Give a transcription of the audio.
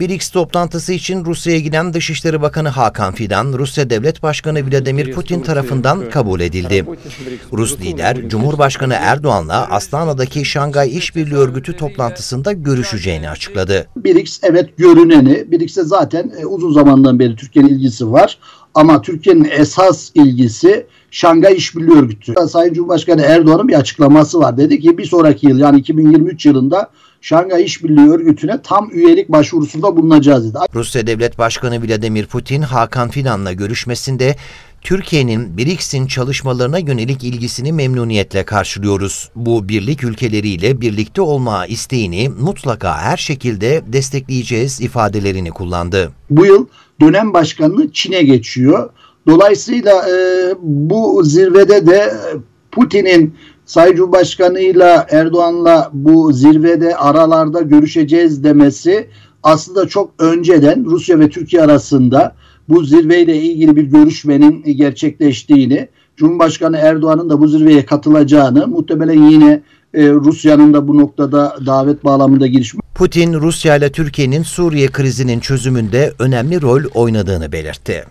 BRICS toplantısı için Rusya'ya giden Dışişleri Bakanı Hakan Fidan, Rusya Devlet Başkanı Vladimir Putin tarafından kabul edildi. Rus lider, Cumhurbaşkanı Erdoğan'la Astana'daki Şangay İşbirliği Örgütü toplantısında görüşeceğini açıkladı. BRICS evet görüneni. BRICS'e zaten e, uzun zamandan beri Türkiye'nin ilgisi var. Ama Türkiye'nin esas ilgisi Şangay İşbirliği Örgütü. Sayın Cumhurbaşkanı Erdoğan'ın bir açıklaması var. Dedi ki bir sonraki yıl yani 2023 yılında Şangay İşbirliği Örgütü'ne tam üyelik başvurusunda bulunacağız dedi. Rusya Devlet Başkanı Vladimir Putin, Hakan Fidan'la görüşmesinde Türkiye'nin BRICS'in çalışmalarına yönelik ilgisini memnuniyetle karşılıyoruz. Bu birlik ülkeleriyle birlikte olma isteğini mutlaka her şekilde destekleyeceğiz ifadelerini kullandı. Bu yıl dönem başkanlığı Çin'e geçiyor. Dolayısıyla e, bu zirvede de Putin'in Sayın Cumhurbaşkanı'yla Erdoğan'la bu zirvede aralarda görüşeceğiz demesi aslında çok önceden Rusya ve Türkiye arasında bu zirveyle ilgili bir görüşmenin gerçekleştiğini, Cumhurbaşkanı Erdoğan'ın da bu zirveye katılacağını, muhtemelen yine e, Rusya'nın da bu noktada davet bağlamında girişme. Putin, Rusya ile Türkiye'nin Suriye krizinin çözümünde önemli rol oynadığını belirtti.